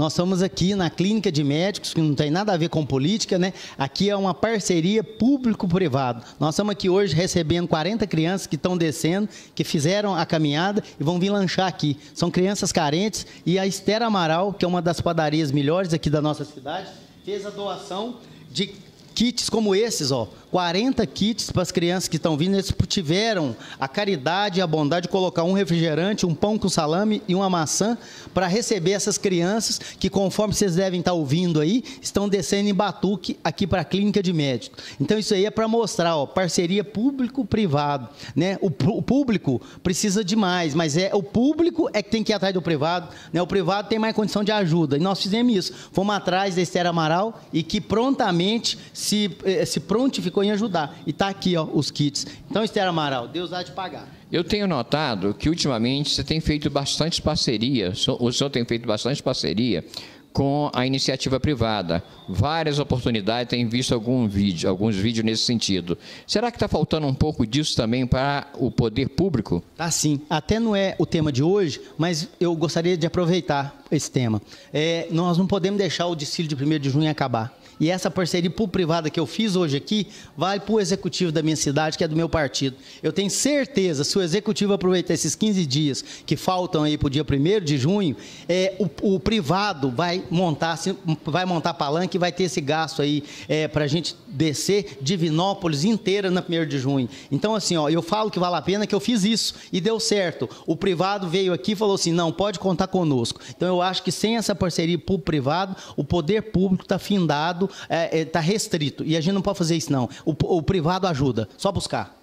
nós estamos aqui na clínica de médicos, que não tem nada a ver com política, né? Aqui é uma parceria público-privado. Nós estamos aqui hoje recebendo 40 crianças que estão descendo, que fizeram a caminhada e vão vir lanchar aqui. São crianças carentes e a Esther Amaral, que é uma das padarias melhores aqui da nossa cidade, fez a doação de kits como esses, ó, 40 kits para as crianças que estão vindo, eles tiveram a caridade e a bondade de colocar um refrigerante, um pão com salame e uma maçã para receber essas crianças que, conforme vocês devem estar ouvindo aí, estão descendo em Batuque aqui para a clínica de médico. Então isso aí é para mostrar, ó, parceria público-privado, né? O, o, público precisa de mais, mas é o público é que tem que ir atrás do privado, né? O privado tem mais condição de ajuda. E nós fizemos isso. Fomos atrás da Esther Amaral e que prontamente se, eh, se prontificou em ajudar. E está aqui ó, os kits. Então, Esther Amaral, Deus há de pagar. Eu tenho notado que ultimamente você tem feito bastante parceria, o senhor tem feito bastante parceria com a iniciativa privada. Várias oportunidades, tem visto algum vídeo, alguns vídeos nesse sentido. Será que está faltando um pouco disso também para o poder público? Tá sim. Até não é o tema de hoje, mas eu gostaria de aproveitar esse tema. É, nós não podemos deixar o desfile de 1 de junho acabar. E essa parceria público-privada que eu fiz hoje aqui vale para o executivo da minha cidade, que é do meu partido. Eu tenho certeza, se o executivo aproveitar esses 15 dias que faltam aí para o dia 1 de junho, é, o, o, privado vai montar, vai montar palanque e vai ter esse gasto aí é, para a gente descer Divinópolis inteira na 1 de junho. Então, assim, ó, eu falo que vale a pena que eu fiz isso e deu certo. O privado veio aqui e falou assim: não, pode contar conosco. Então, eu acho que sem essa parceria público-privado, o poder público está findado está é, é tá restrito. E a gente não pode fazer isso, não. O, o privado ajuda, só buscar.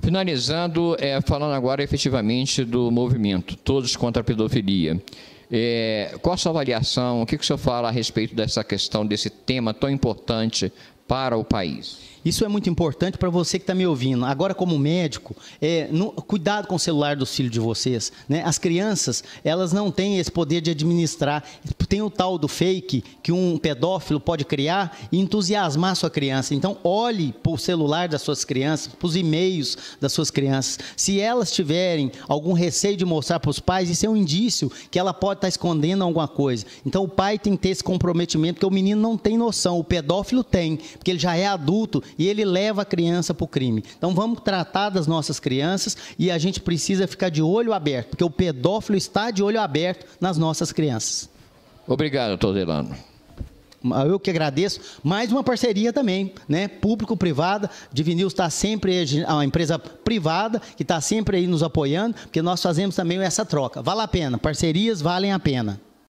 Finalizando, é, falando agora efetivamente do movimento, todos contra a pedofilia. É, qual a sua avaliação? O que, que o senhor fala a respeito dessa questão, desse tema tão importante para o país? Isso é muito importante para você que está me ouvindo. Agora, como médico, é, no, cuidado com o celular dos filhos de vocês. Né? As crianças, elas não têm esse poder de administrar. Tem o tal do fake que um pedófilo pode criar e entusiasmar a sua criança. Então, olhe para o celular das suas crianças, para os e-mails das suas crianças. Se elas tiverem algum receio de mostrar para os pais, isso é um indício que ela pode estar tá escondendo alguma coisa. Então, o pai tem que ter esse comprometimento, porque o menino não tem noção. O pedófilo tem, porque ele já é adulto e ele leva a criança para o crime. Então vamos tratar das nossas crianças e a gente precisa ficar de olho aberto, porque o pedófilo está de olho aberto nas nossas crianças. Obrigado, doutor Delano. Eu que agradeço. Mais uma parceria também, né? Público-privada. Divinil está sempre, uma empresa privada que está sempre aí nos apoiando, porque nós fazemos também essa troca. Vale a pena. Parcerias valem a pena.